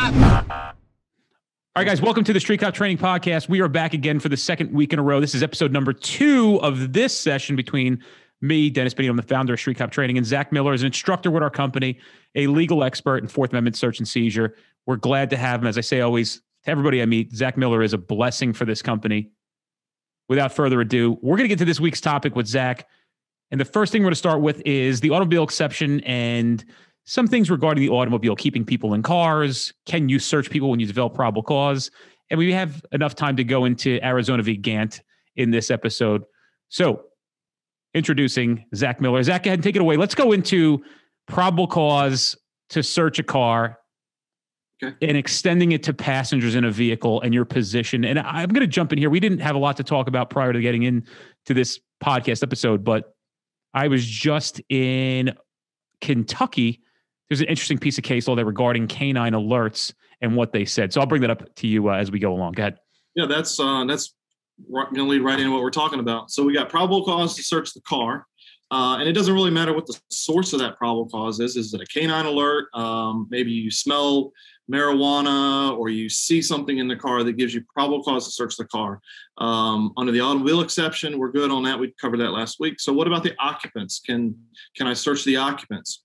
All right, guys, welcome to the Street Cop Training Podcast. We are back again for the second week in a row. This is episode number two of this session between me, Dennis Benigno, I'm the founder of Street Cop Training, and Zach Miller is an instructor with our company, a legal expert in Fourth Amendment search and seizure. We're glad to have him. As I say always to everybody I meet, Zach Miller is a blessing for this company. Without further ado, we're going to get to this week's topic with Zach. And the first thing we're going to start with is the automobile exception and some things regarding the automobile, keeping people in cars. Can you search people when you develop probable cause? And we have enough time to go into Arizona v. Gant in this episode. So, introducing Zach Miller. Zach, go ahead and take it away. Let's go into probable cause to search a car okay. and extending it to passengers in a vehicle and your position. And I'm going to jump in here. We didn't have a lot to talk about prior to getting into this podcast episode, but I was just in Kentucky there's an interesting piece of case law there regarding canine alerts and what they said. So I'll bring that up to you uh, as we go along. Go ahead. Yeah, that's uh, that's going to lead right into what we're talking about. So we got probable cause to search the car. Uh, and it doesn't really matter what the source of that probable cause is. Is it a canine alert? Um, maybe you smell marijuana or you see something in the car that gives you probable cause to search the car. Um, under the automobile exception, we're good on that. We covered that last week. So what about the occupants? Can can I search the occupants?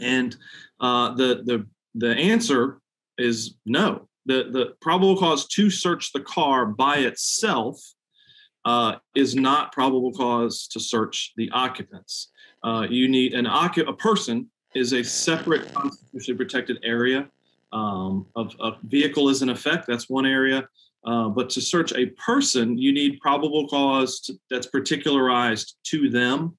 And uh, the the the answer is no. The the probable cause to search the car by itself uh, is not probable cause to search the occupants. Uh, you need an occup a person is a separate constitutionally protected area. Um, of a vehicle is in effect. That's one area. Uh, but to search a person, you need probable cause to, that's particularized to them.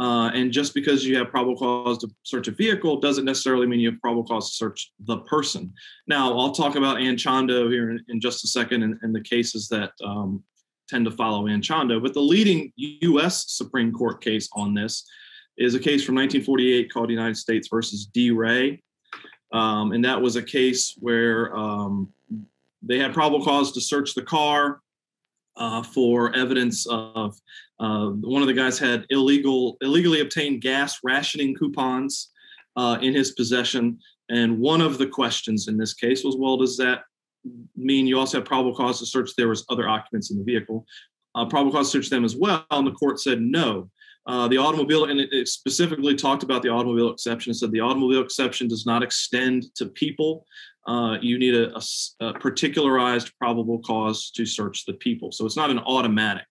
Uh, and just because you have probable cause to search a vehicle doesn't necessarily mean you have probable cause to search the person. Now, I'll talk about Anchondo here in, in just a second and, and the cases that um, tend to follow Anchondo. But the leading U.S. Supreme Court case on this is a case from 1948 called United States versus Di Re. Um, and that was a case where um, they had probable cause to search the car uh, for evidence of uh, one of the guys had illegal, illegally obtained gas rationing coupons uh, in his possession. And one of the questions in this case was, well, does that mean you also have probable cause to search there was other occupants in the vehicle? Uh, probable cause to search them as well. And the court said no. Uh, the automobile, and it, it, specifically talked about the automobile exception, said the automobile exception does not extend to people. Uh, you need a, a, a particularized probable cause to search the people. So it's not an automatic.